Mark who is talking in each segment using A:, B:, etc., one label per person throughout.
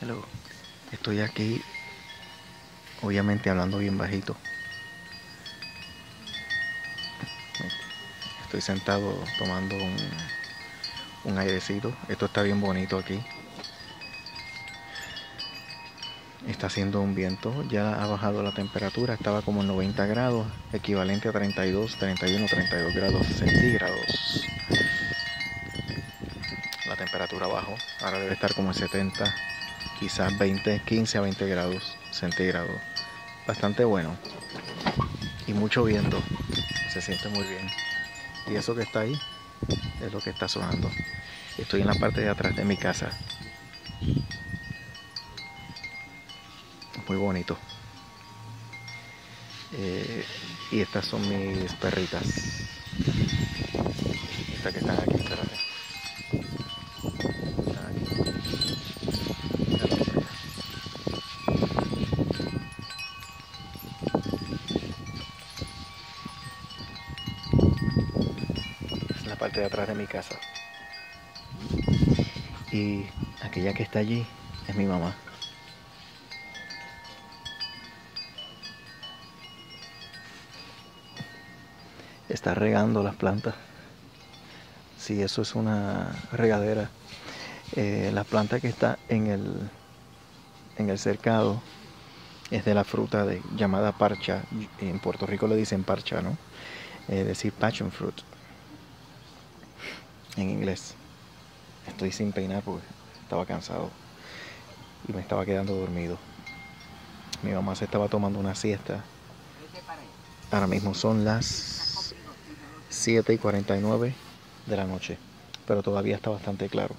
A: Hello. Estoy aquí, obviamente hablando bien bajito. Estoy sentado tomando un, un airecito. Esto está bien bonito aquí. Está haciendo un viento, ya ha bajado la temperatura, estaba como en 90 grados, equivalente a 32, 31, 32 grados centígrados. La temperatura bajó, ahora debe estar como en 70, quizás 20, 15 a 20 grados centígrados. Bastante bueno. Y mucho viento, se siente muy bien. Y eso que está ahí es lo que está sonando. Estoy en la parte de atrás de mi casa. muy bonito. Eh, y estas son mis perritas. Estas que están aquí, espérate. Están aquí. Es la parte atrás de mi casa. Y aquella que está allí es mi mamá. está regando las plantas. Si eso es una regadera. Eh, la planta que está en el, en el cercado es de la fruta llamada parcha. En Puerto Rico le dicen parcha, ¿no? Es decir, passion fruit. En inglés. Estoy sin peinar porque estaba cansado y me estaba quedando dormido. Mi mamá se estaba tomando una siesta. Ahora mismo son las 7 y 49 de la noche, pero todavía está bastante claro.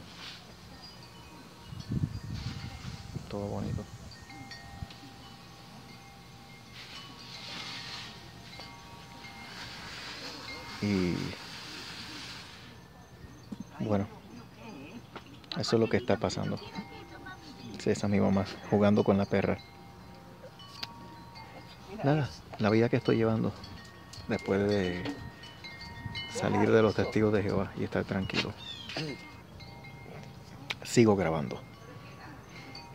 A: Todo bonito. Y bueno, eso es lo que está pasando. esa es mi mamá jugando con la perra. Nada, la vida que estoy llevando después de salir de los testigos de Jehová y estar tranquilo. Sigo grabando.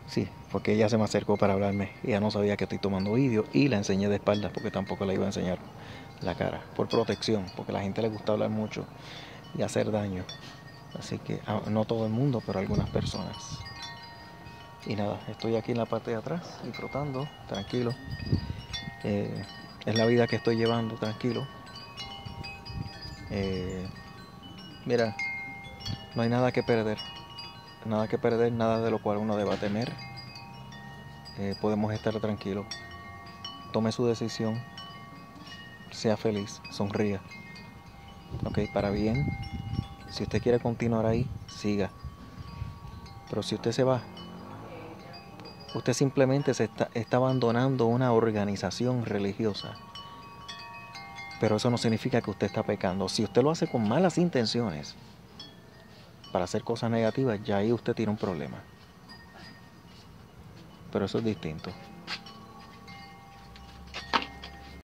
A: Sí, porque ella se me acercó para hablarme. Ella no sabía que estoy tomando vídeo y la enseñé de espaldas porque tampoco la iba a enseñar la cara. Por protección, porque a la gente le gusta hablar mucho y hacer daño. Así que ah, no todo el mundo, pero algunas personas. Y nada, estoy aquí en la parte de atrás disfrutando, tranquilo. Eh, es la vida que estoy llevando, tranquilo. Eh, mira, no hay nada que perder. Nada que perder, nada de lo cual uno deba temer. Eh, podemos estar tranquilos. Tome su decisión. Sea feliz, sonría. Ok, para bien. Si usted quiere continuar ahí, siga. Pero si usted se va, usted simplemente se está, está abandonando una organización religiosa pero eso no significa que usted está pecando. Si usted lo hace con malas intenciones para hacer cosas negativas, ya ahí usted tiene un problema. Pero eso es distinto.